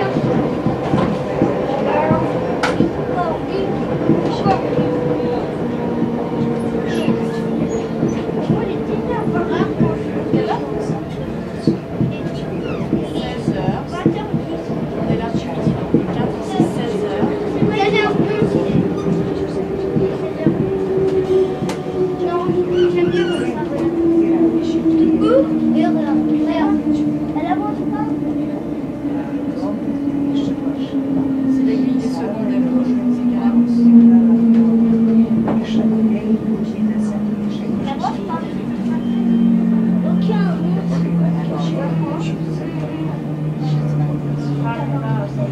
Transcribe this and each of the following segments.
Gracias.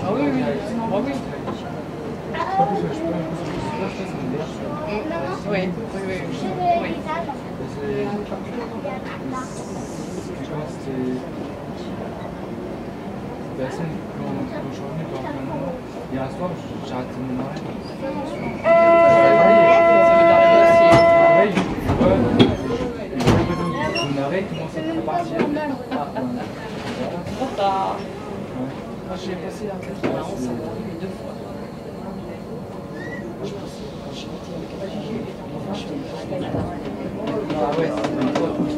Ah oui, oui, ah oui. Oui, oui, oui. oui. Dersin quand, quand je suis revenu par le moment, hier soir, j'ai arrêté mon mari. mec, moi. Trop. Moi, j'ai passé en 91, deux fois. Je pense que j'ai été avec Ah ouais, c'est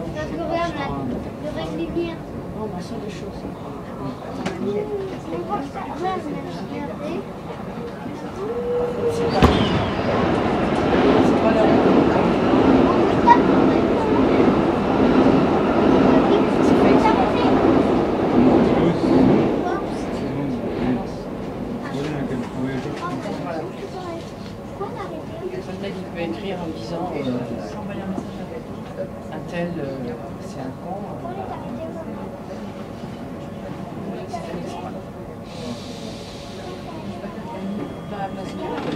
regarde le règne lumière. Oh, bah, ça, des choses. Thank you.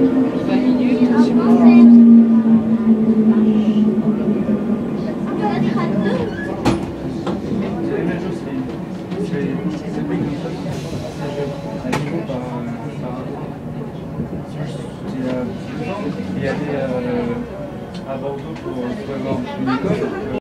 入院します。